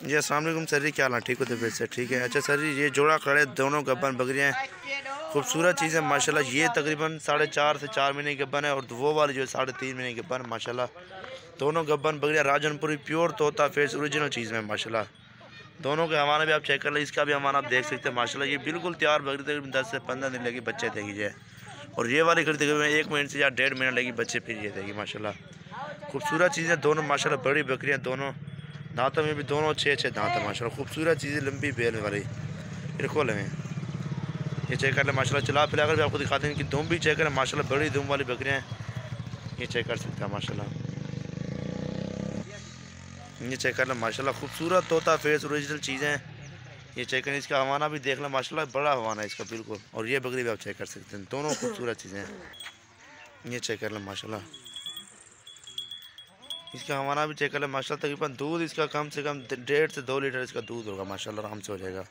जी Aslam sir जी, क्या हाल है? ठीक होते फिर से ठीक है। अच्छा सर जी, ये जोड़ा खड़े दोनों गब्बन बकरियाँ खूबसूरत चीज़ है, माशाल्लाह। ये तकरीबन साढ़े चार से चार महीने की गब्बन है और वो वाली जो है साढ़े तीन महीने की गब्बन माशाल्लाह। दोनों गब्बन बकरियाँ राजनपुरी, प्योर तोता फेस, ओरिजिनल चीज़ में, माशाल्लाह। दोनों के हवाना भी आप चेक कर लें, इसका भी हमारा आप देख सकते हैं, माशाल्लाह। ये बिल्कुल तैयार बकरी, तकरीबन दस से पंद्रह दिन लगी बच्चे देगी जाए और ये वाली खड़ी तकरीबन एक महीने से या डेढ़ महीना लगी बच्चे फिर ये देगी, माशाल्लाह। खूबसूरत चीज़ें दोनों, माशाल्लाह, बड़ी बकरियाँ, दोनों। दांतों में भी दोनों अच्छे अच्छे दांत हैं माशा खूबसूरत चीज़ें, लंबी बेल वाली। फिर खोले ये चेक कर लें माशा चला फिर अगर भी आपको दिखाते हैं कि दुम भी चेक करें माशा बड़ी दुम वाली बकरियाँ हैं। ये चेक कर सकते हैं माशा ये चेक कर लें माशा खूबसूरत तोता फेस ओरिजिनल चीज़ें ये चेक करें, इसका हवाना भी देख लें माशा बड़ा हवाना है इसका, बिल्कुल। और ये बकरी भी आप चेक कर सकते हैं, दोनों खूबसूरत चीज़ें ये चेक कर लें, माशाल्लाह। इसका हमारा भी चेक कर ले माशा तकरीबन दूध इसका कम से कम डेढ़ से दो लीटर इसका दूध होगा, माशाल्लाह, आराम से हो जाएगा।